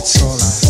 it's all I